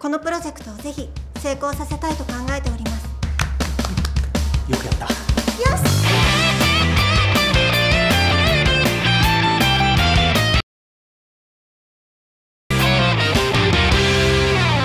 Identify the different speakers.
Speaker 1: このプロジェクトをぜひ成功させたいと考えております。